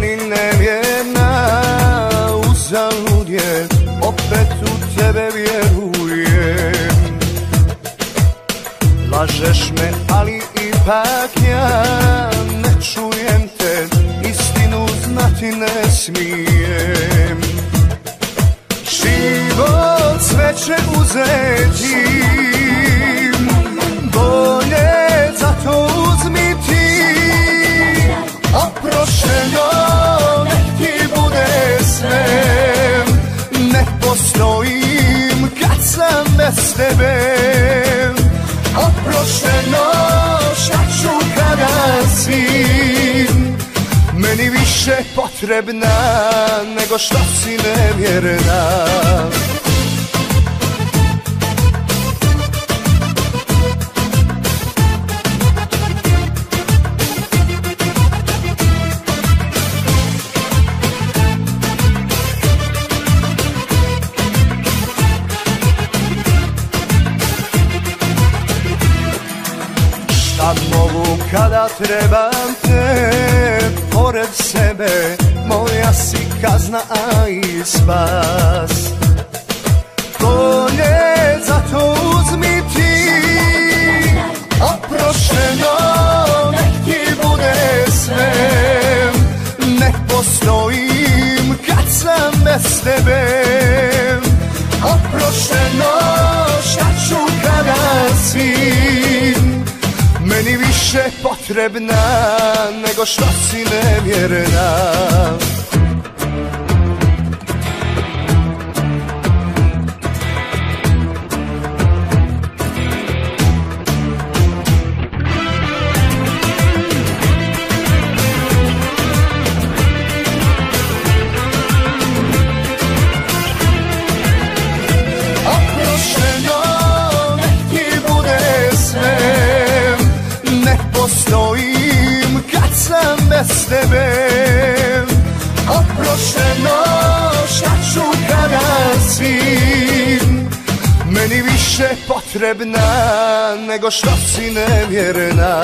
meni nevjerna Uzalud je, opet u tebe vjerujem. Lažeš me, ali ipak ja ne čujem te Istinu znati ne smijem. Život sve će uzeti Ne postojim kad sam bez tebe. Oprošeno šta ću kada si Meni više potrebna nego što si nevjerna Šta mogu kada trebam te Pored sebe moja si kazna, a i spas. Bolje za to uzmi ti Oprošeno nek ti bude sve. Ne postojim kad sam bez tebe Oprošeno više potrebna nego što si nevjerna tebe Oprošeno šta ću kada si Meni više potrebna nego što si nevjerna